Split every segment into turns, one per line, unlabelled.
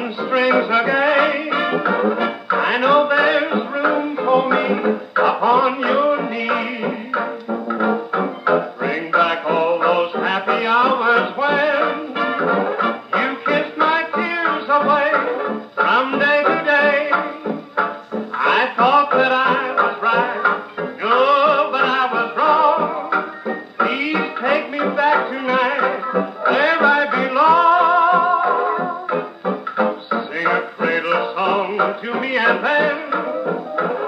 things again. I know there's room for me upon your knee. Bring back all those happy hours when you kissed my tears away from day to day. I thought that I was right, Come to me and then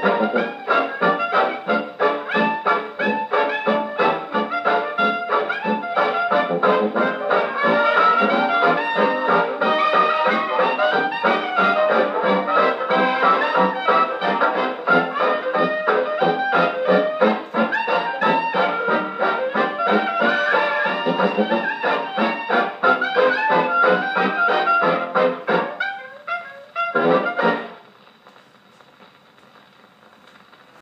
Thank you.